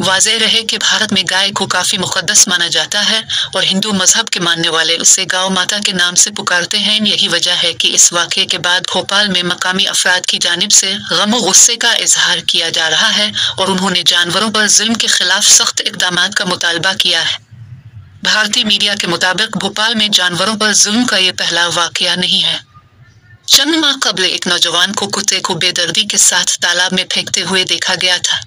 वाजह रहे कि भारत में गाय को काफ़ी मुकदस माना जाता है और हिंदू मज़हब के मानने वाले उसे गाँव माता के नाम से पुकारते हैं। यही वजह है कि इस वाक़े के बाद भोपाल में मकामी अफराद की जानब से गम गुस्से का इजहार किया जा रहा है और उन्होंने जानवरों पर जुल्म के खिलाफ सख्त इकदाम का मुतालबा किया है। भारतीय मीडिया के मुताबिक भोपाल में जानवरों पर जुल्म का ये पहला वाक़ नहीं है। चंद माह कबल एक नौजवान को कुत्ते को बेदर्दी के साथ तालाब में फेंकते हुए देखा गया था।